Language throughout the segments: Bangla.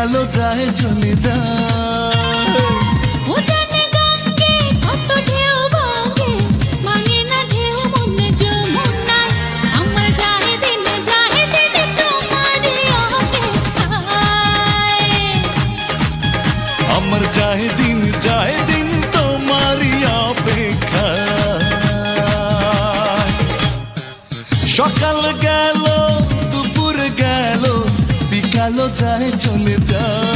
বিকালও যায় চলে যায়। আমার দিন দিন তোমারই অপেক্ষা সকাল গেল বিকালও যায়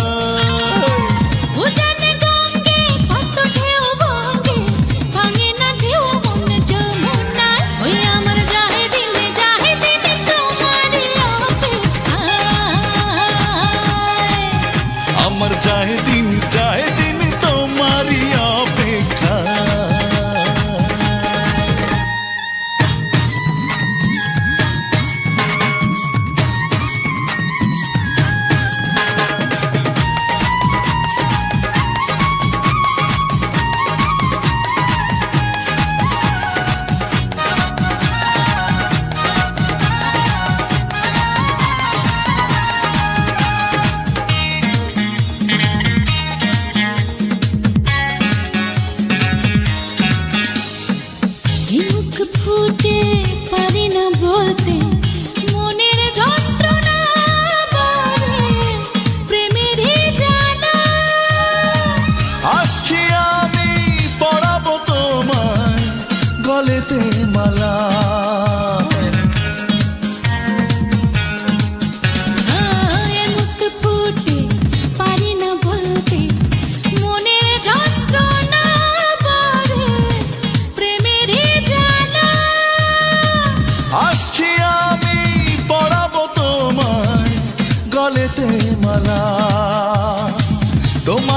ফুটে পারি না বলতে মনের আসছি আমি পড়াবো তোমায় গলেতে মালা।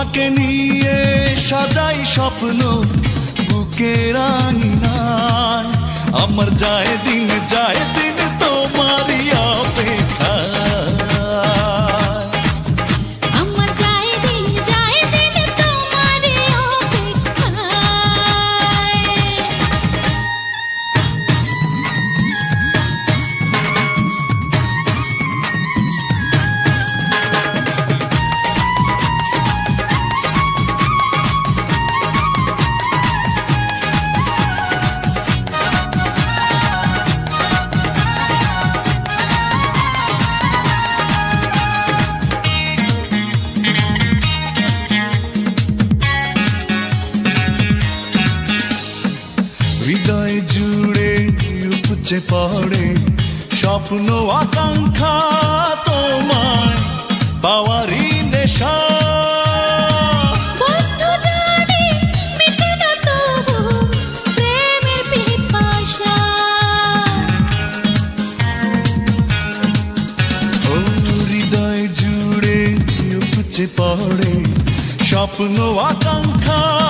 তোমাকে নিয়ে সাজাই স্বপ্ন বুকে রাঙিনায় আমার যায় দিন যায় দিন তোমারই অপেক্ষা। উপচে পড়ে স্বপ্ন আকাঙ্ক্ষা তোমায় পাওয়ারই নেশা। পড়ে স্বপ্ন আকাঙ্ক্ষা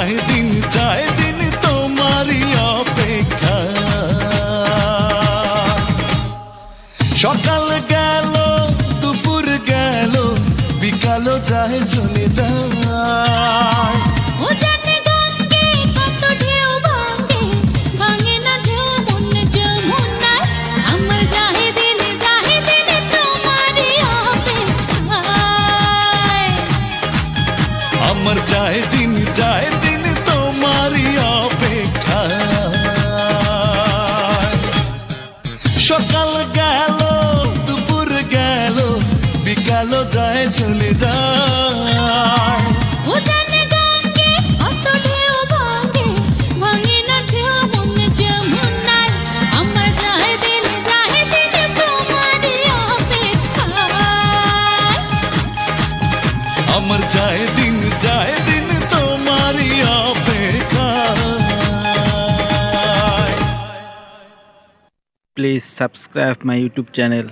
আমার দিন চায় দিন তোমারই অপেক্ষা। সকাল গেল দুপুর গেল বিকাল চায় চলে যায়। যাহে দিন তোমারই অপেক্ষায় আমার যায় দিন যায় দিন তোমারই অপেক্ষা please subscribe my youtube channel.